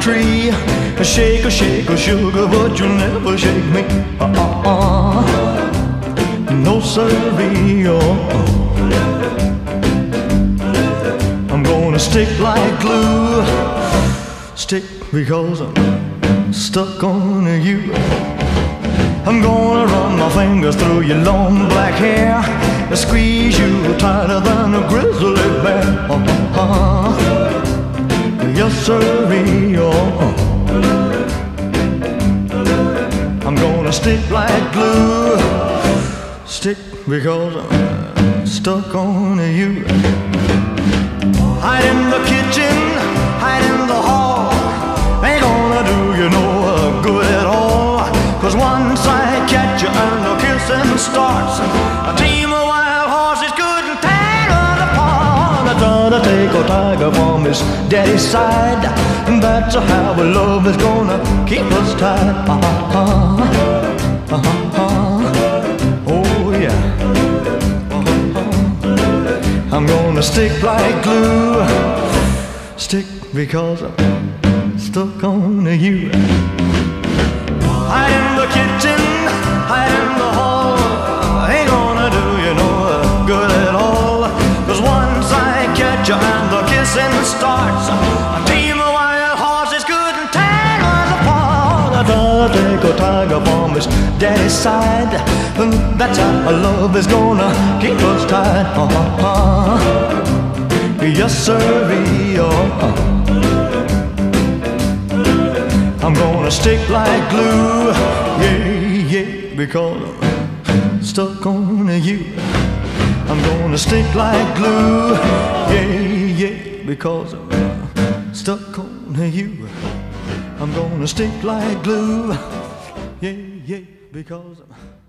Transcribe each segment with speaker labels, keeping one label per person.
Speaker 1: tree. Shake a shake a sugar, but you'll never shake me. Uh-uh-uh. No siree. Oh. I'm gonna stick like glue. Stick because I'm stuck on you. I'm gonna run my fingers through your long black hair squeeze you tighter than a grizzly bear. Stick because I'm stuck on you. Hide in the kitchen, hide in the hall. Ain't gonna do you no good at all. Cause once I catch you and the kissing starts, a team of wild horses couldn't tear us apart. I try to take a tiger from his daddy's side. And that's how our love is gonna keep us tied. Uh-huh. Uh-huh. Stick like glue. Stick because I'm stuck on you. Hide in the kitchen, hide in the hall. I Ain't gonna do you no good at all. Cause once I catch you and the kissing starts, a team of wild horses couldn't tear us apart. I to take a tiger from his daddy's side. And that's how love is gonna keep us tied. Uh-huh. Yes, sirree. Oh. I'm gonna stick like glue, yeah, yeah, because I'm stuck on you. I'm gonna stick like glue, yeah, yeah, because I'm stuck on you. I'm gonna stick like glue, yeah, yeah, because I'm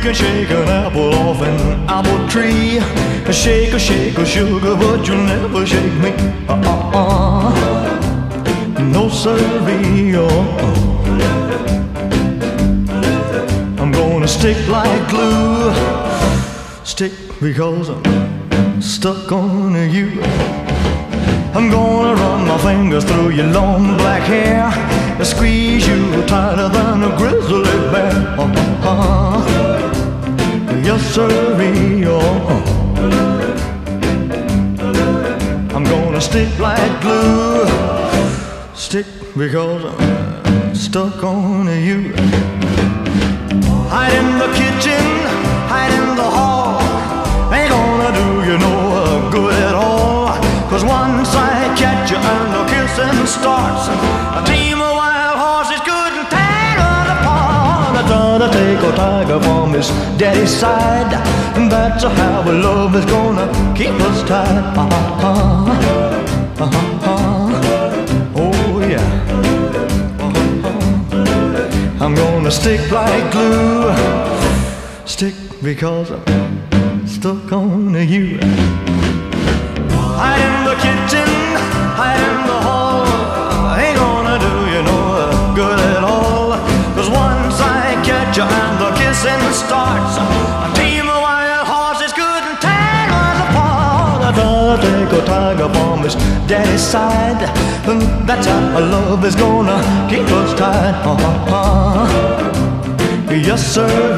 Speaker 1: can shake an apple off an apple tree. Shake a shake a sugar, but you'll never shake me. Uh-uh-uh. No sirree. Oh. I'm gonna stick like glue. Stick because I'm stuck on you. I'm gonna run my fingers through your long black hair squeeze you tighter than Stick like glue. Stick because I'm stuck on you. Hide in the kitchen, hide in the hall. Ain't gonna do you no good at all. Cause once I catch you and the kissing starts, a team of wild horses couldn't tear us apart. I to take a tiger from his daddy's side. And that's how our love is gonna keep us tied. Uh-huh. Uh-huh. Gonna stick like glue. Stick because I'm stuck on you. Hide in the kitchen, hide in the hall. I Ain't gonna do you no good at all. Cause once I catch you and the kissing starts, a team of wild horses couldn't tear us apart. I to take a tiger from his daddy's side. And that's how love is gonna keep us tied. Uh-huh. Yes. Oh.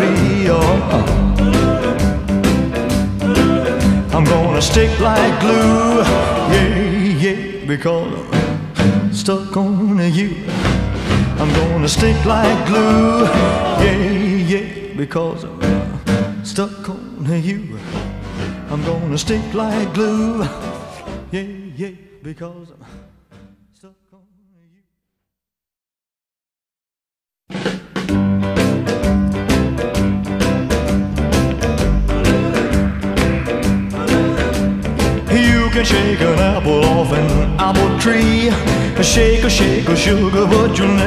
Speaker 1: I'm gonna stick like glue, yeah, yeah, because I'm stuck on you. I'm gonna stick like glue, yeah, yeah, because I'm stuck on you. I'm gonna stick like glue, yeah, yeah, because I'm can shake an apple off an apple tree. Shake a shake a sugar, but you'll never.